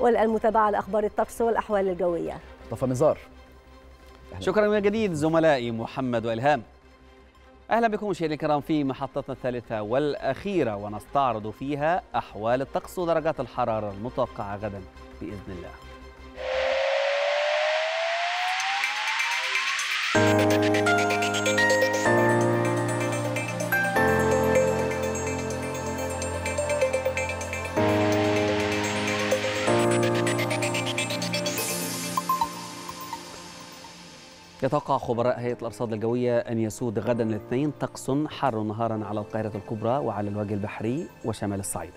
والآن متابعة لأخبار الطقس والأحوال الجوية. مصطفى نزار شكرا من جديد زملائي محمد وإلهام. أهلا بكم مشاهدينا الكرام في محطتنا الثالثة والأخيرة ونستعرض فيها أحوال الطقس ودرجات الحرارة المتوقعة غدا بإذن الله. يتوقع خبراء هيئة الأرصاد الجوية أن يسود غدا الاثنين طقس حار نهارا على القاهرة الكبرى وعلى الوجه البحري وشمال الصعيد.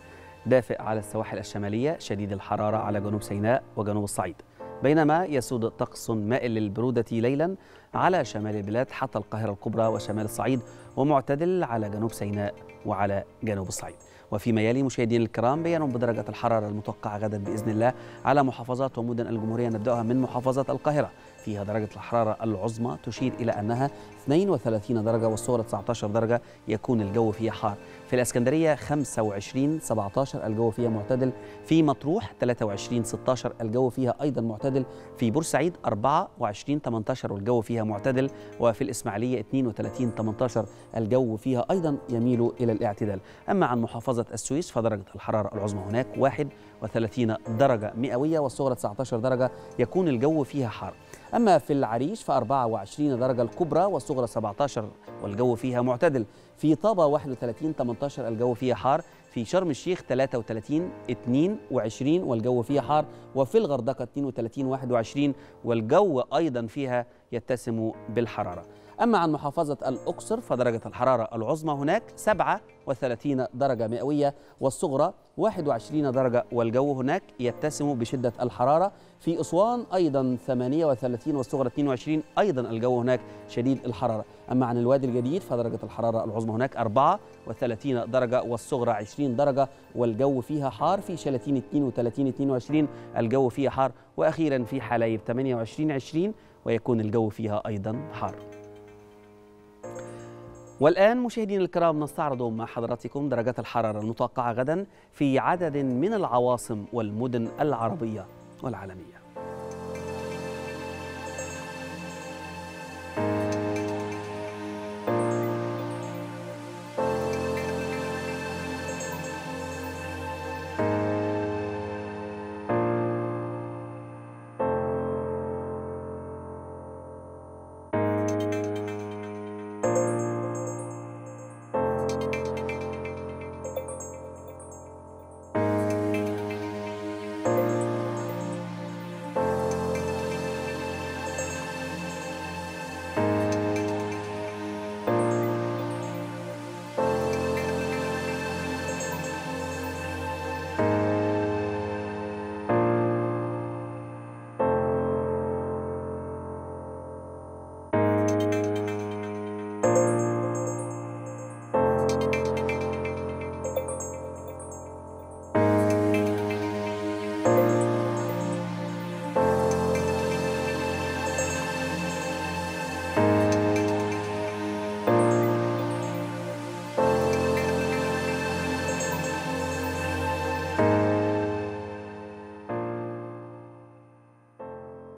دافئ على السواحل الشمالية شديد الحرارة على جنوب سيناء وجنوب الصعيد. بينما يسود طقس مائل للبرودة ليلا على شمال البلاد حتى القاهرة الكبرى وشمال الصعيد ومعتدل على جنوب سيناء وعلى جنوب الصعيد. وفيما يلي مشاهدينا الكرام بيان بدرجة الحرارة المتوقعة غدا بإذن الله على محافظات ومدن الجمهورية نبدأها من محافظة القاهرة. فيها درجة الحرارة العظمى تشير إلى أنها 32 درجة والصغرى 19 درجة يكون الجو فيها حار. في الإسكندرية 25 17 الجو فيها معتدل. في مطروح 23 16 الجو فيها أيضا معتدل. في بورسعيد 24 18 والجو فيها معتدل. وفي الإسماعيلية 32 18 الجو فيها أيضا يميل إلى الاعتدال. أما عن محافظة السويس فدرجة الحرارة العظمى هناك 31 درجة مئوية والصغرى 19 درجة يكون الجو فيها حار. أما في العريش ف 24 درجة الكبرى والصغرى 17 والجو فيها معتدل. في طابة 31 18 الجو فيها حار. في شرم الشيخ 33 22 والجو فيها حار. وفي الغردقة 32 21 والجو أيضا فيها يتسم بالحرارة. أما عن محافظة الأقصر فدرجة الحرارة العظمى هناك 37 درجة مئوية والصغرى 21 درجة والجو هناك يتسم بشدة الحرارة. في أسوان أيضا 38 والصغرى 22 أيضا الجو هناك شديد الحرارة. أما عن الوادي الجديد فدرجة الحرارة العظمى هناك 34 درجة والصغرى 20 درجة والجو فيها حار في شلاتين 32 22 الجو فيها حار. وأخيرا في حلايب 28 20 ويكون الجو فيها أيضا حار. والآن مشاهدينا الكرام نستعرض مع حضراتكم درجات الحرارة. المتوقعة غدا في عدد من العواصم والمدن العربية والعالمية.